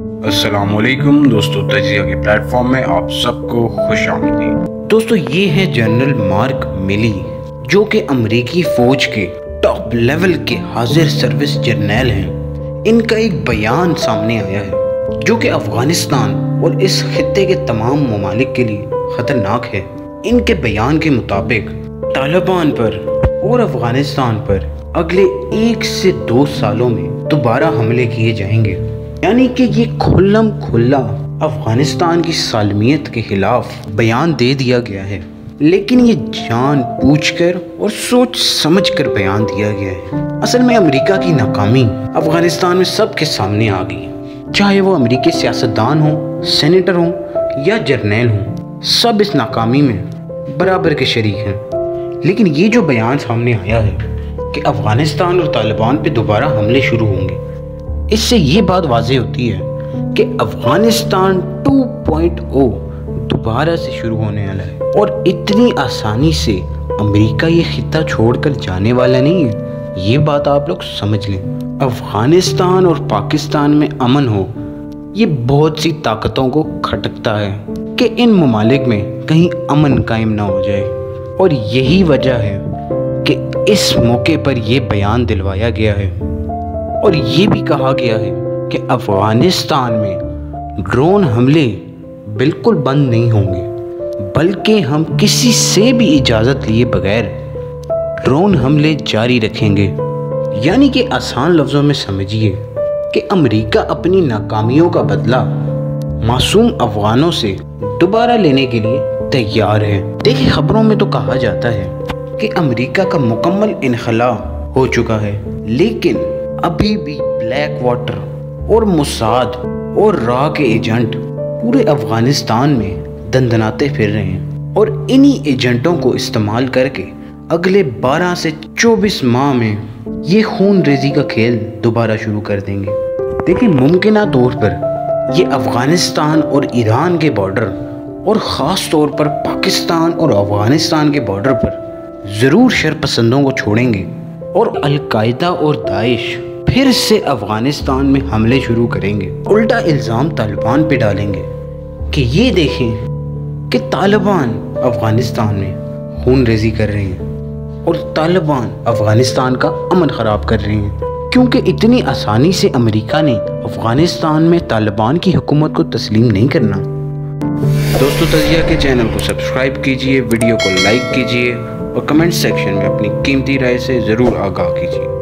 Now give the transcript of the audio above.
असलकुम दोस्तों, तजिया के प्लेटफॉर्म में आप सबको खुश आमदी दोस्तों, ये है जनरल मार्क मिली, जो कि अमेरिकी फौज के टॉप लेवल के हाजिर सर्विस जर्नैल हैं। इनका एक बयान सामने आया है, जो कि अफ़गानिस्तान और इस खत्े के तमाम ममालिक के लिए ख़तरनाक है। इनके बयान के मुताबिक, तालिबान पर और अफ़गानिस्तान पर अगले एक से दो सालों में दोबारा हमले किए जाएँगे। यानी कि ये खुल्लम खुल्ला अफ़गानिस्तान की सालमियत के खिलाफ बयान दे दिया गया है। लेकिन ये जान पूछ कर और सोच समझ कर बयान दिया गया है। असल में अमेरिका की नाकामी अफ़गानिस्तान में सबके सामने आ गई। चाहे वो अमेरिकी सियासतदान हो, सेनेटर हो या जर्नैल हो, सब इस नाकामी में बराबर के शरीक हैं। लेकिन ये जो बयान सामने आया है कि अफ़गानिस्तान और तालिबान पे दोबारा हमले शुरू होंगे इससे ये बात वाज होती है कि अफ़गानिस्तान 2.0 दोबारा से शुरू होने वाला है और इतनी आसानी से अमेरिका ये खिता छोड़कर जाने वाला नहीं है। ये बात आप लोग समझ लें। अफ़गानिस्तान और पाकिस्तान में अमन हो, ये बहुत सी ताकतों को खटकता है कि इन ममालिक में कहीं अमन कायम ना हो जाए। और यही वजह है कि इस मौके पर यह बयान दिलवाया गया है और ये भी कहा गया है कि अफ़गानिस्तान में ड्रोन हमले बिल्कुल बंद नहीं होंगे, बल्कि हम किसी से भी इजाज़त लिए बगैर ड्रोन हमले जारी रखेंगे। यानी कि आसान लफ्ज़ों में समझिए कि अमेरिका अपनी नाकामियों का बदला मासूम अफगानों से दोबारा लेने के लिए तैयार है। देखिए, खबरों में तो कहा जाता है कि अमेरिका का मुकम्मल इनखला हो चुका है, लेकिन अभी भी ब्लैक वाटर और मुसाद और रा के एजेंट पूरे अफ़गानिस्तान में दंदनाते फिर रहे हैं और इन्हीं एजेंटों को इस्तेमाल करके अगले 12 से 24 माह में ये खून रेजी का खेल दोबारा शुरू कर देंगे। देखिए, मुमकिन तौर पर ये अफ़गानिस्तान और ईरान के बॉर्डर और ख़ास तौर पर पाकिस्तान और अफ़गानिस्तान के बॉर्डर पर ज़रूर शरपसंदों को छोड़ेंगे और अलकायदा और दाइश फिर से अफ़गानिस्तान में हमले शुरू करेंगे। उल्टा इल्ज़ाम तालिबान पे डालेंगे कि ये देखें कि तालिबान अफ़गानिस्तान में खून रेजी कर रहे हैं और तालिबान अफ़गानिस्तान का अमन ख़राब कर रहे हैं। क्योंकि इतनी आसानी से अमेरिका ने अफ़गानिस्तान में तालिबान की हुकूमत को तस्लीम नहीं करना। दोस्तों, तजिया के चैनल को सब्सक्राइब कीजिए, वीडियो को लाइक कीजिए और कमेंट सेक्शन में अपनी कीमती राय से ज़रूर आगाह कीजिए।